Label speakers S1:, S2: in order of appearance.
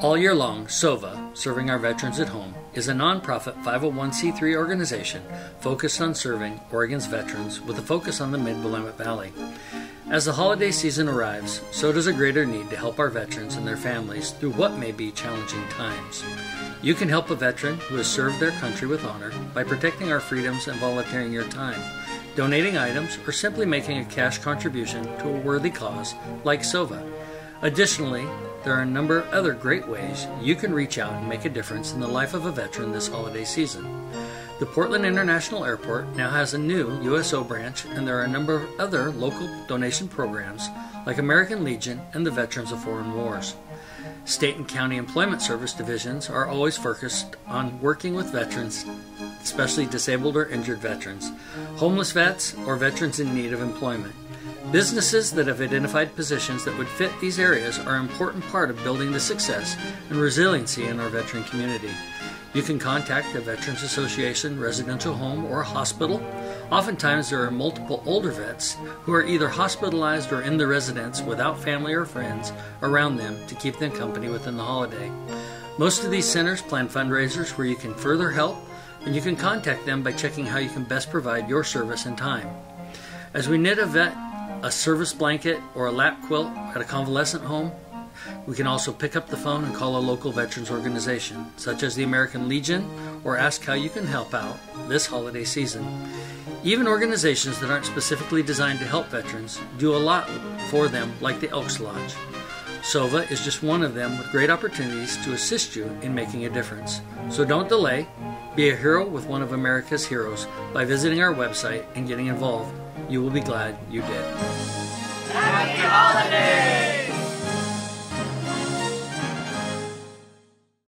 S1: All year long, SOVA, Serving Our Veterans at Home, is a nonprofit 501c3 organization focused on serving Oregon's veterans with a focus on the Mid Willamette Valley. As the holiday season arrives, so does a greater need to help our veterans and their families through what may be challenging times. You can help a veteran who has served their country with honor by protecting our freedoms and volunteering your time, donating items, or simply making a cash contribution to a worthy cause like SOVA. Additionally, there are a number of other great ways you can reach out and make a difference in the life of a veteran this holiday season. The Portland International Airport now has a new USO branch, and there are a number of other local donation programs like American Legion and the Veterans of Foreign Wars. State and county employment service divisions are always focused on working with veterans, especially disabled or injured veterans, homeless vets, or veterans in need of employment. Businesses that have identified positions that would fit these areas are an important part of building the success and resiliency in our veteran community. You can contact a Veterans Association residential home or hospital. Oftentimes, there are multiple older vets who are either hospitalized or in the residence without family or friends around them to keep them company within the holiday. Most of these centers plan fundraisers where you can further help, and you can contact them by checking how you can best provide your service and time. As we knit a vet a service blanket, or a lap quilt at a convalescent home, we can also pick up the phone and call a local veterans organization, such as the American Legion, or ask how you can help out this holiday season. Even organizations that aren't specifically designed to help veterans do a lot for them, like the Elks Lodge. SOVA is just one of them with great opportunities to assist you in making a difference. So don't delay. Be a hero with one of America's heroes by visiting our website and getting involved. You will be glad you did.
S2: Happy Holidays!